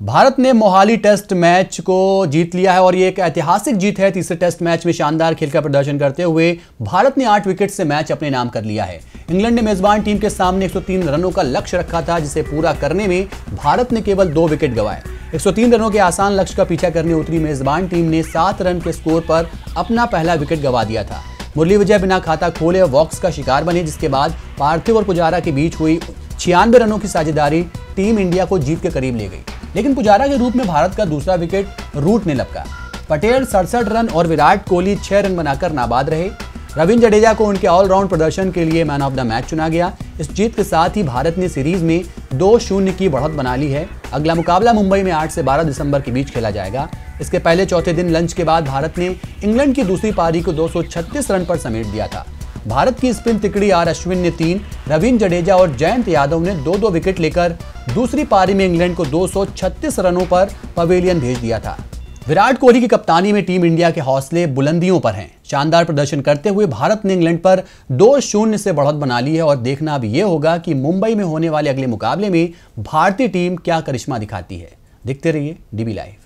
भारत ने Mohali test match को जीत लिया है और ये एक ऐतिहासिक जीत है। तीसरे टेस्ट मैच में शानदार खेल का प्रदर्शन करते हुए भारत ने आठ विकेट से मैच अपने नाम कर लिया है। इंग्लैंड ने मेजबान टीम के सामने 103 रनों का लक्ष्य रखा था, जिसे पूरा करने में भारत ने केवल दो विकेट गंवाए। 103 रनों के आसान लक्ष्य का पीछा करने उतरी मेजबान टीम ने सात रन के स्कोर पर अपना पहला विकेट गंवा दिया था। मुरली विजय बिना खाता खोले वॉक्स का शिकार बने, जिसके बाद पार्थिव और पुजारा के बीच हुई छियानवे रनों की साझेदारी टीम इंडिया को जीत के करीब ले गई। लेकिन पुजारा के रूप में भारत का दूसरा विकेट रूट ने लपका। पटेल सड़सठ रन और विराट कोहली छह रन बनाकर नाबाद रहे। रविंद्र जडेजा को उनके ऑलराउंड प्रदर्शन के लिए मैन ऑफ़ द मैच चुना गया। इस जीत के साथ ही भारत ने सीरीज़ में दो शून्य की बढ़त बना ली है। अगला मुकाबला मुंबई में 8 से 12 दिसंबर के बीच खेला जाएगा। इसके पहले चौथे दिन लंच के बाद भारत ने इंग्लैंड की दूसरी पारी को 236 रन पर समेट दिया था। भारत की स्पिन तिकड़ी आर अश्विन ने तीन, रविंद्र जडेजा और जयंत यादव ने दो दो विकेट लेकर दूसरी पारी में इंग्लैंड को 236 रनों पर पवेलियन भेज दिया था। विराट कोहली की कप्तानी में टीम इंडिया के हौसले बुलंदियों पर हैं। शानदार प्रदर्शन करते हुए भारत ने इंग्लैंड पर दो शून्य से बढ़त बना ली है और देखना अब यह होगा कि मुंबई में होने वाले अगले मुकाबले में भारतीय टीम क्या करिश्मा दिखाती है। देखते रहिए डीबी लाइव।